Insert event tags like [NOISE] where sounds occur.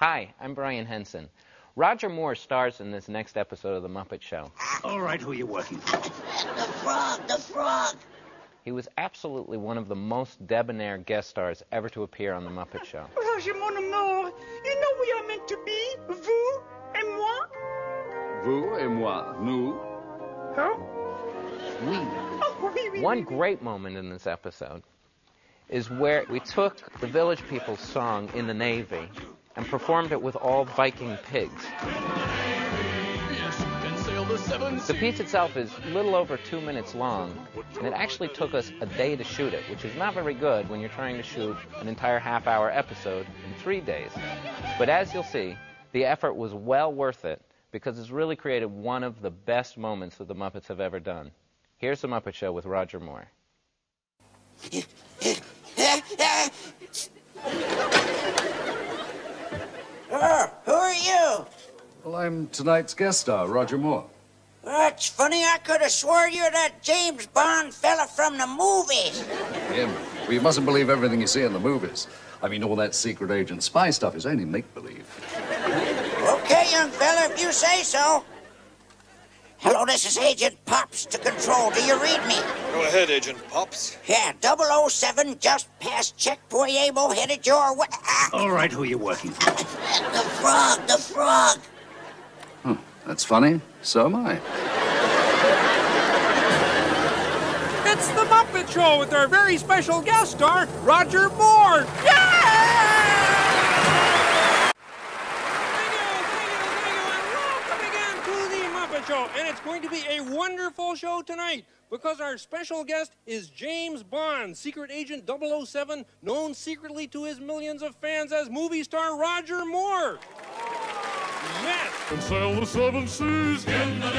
Hi, I'm Brian Henson. Roger Moore stars in this next episode of The Muppet Show. All right, who are you working for? The frog, the frog. He was absolutely one of the most debonair guest stars ever to appear on The Muppet Show. Roger, mon amour, you know we are meant to be, vous et moi. Vous et moi, nous. Huh? We. Oh, oui, oui, One oui. great moment in this episode is where we took the Village People's song in the Navy and performed it with all Viking pigs. The piece itself is little over two minutes long, and it actually took us a day to shoot it, which is not very good when you're trying to shoot an entire half hour episode in three days. But as you'll see, the effort was well worth it because it's really created one of the best moments that the Muppets have ever done. Here's the Muppet Show with Roger Moore. [LAUGHS] Who are you? Well, I'm tonight's guest star, Roger Moore. It's funny, I could have swore you're that James Bond fella from the movies. Him. Well, you mustn't believe everything you see in the movies. I mean, all that secret agent spy stuff is only make-believe. Okay, young fella, if you say so. Hello, this is Agent Pops to Control. Do you read me? Go ahead, Agent Pops. Yeah, 007 just past Check Able headed your way. Ah, All right, who are you working for? [LAUGHS] the frog, the frog. Huh, that's funny. So am I. It's the Muppet Show with our very special guest star, Roger Moore. Yeah! Thank you, thank you, thank you, and welcome again to the Show. And it's going to be a wonderful show tonight because our special guest is James Bond, secret agent 007, known secretly to his millions of fans as movie star Roger Moore. Yes. and sail the seven seas. Yes, you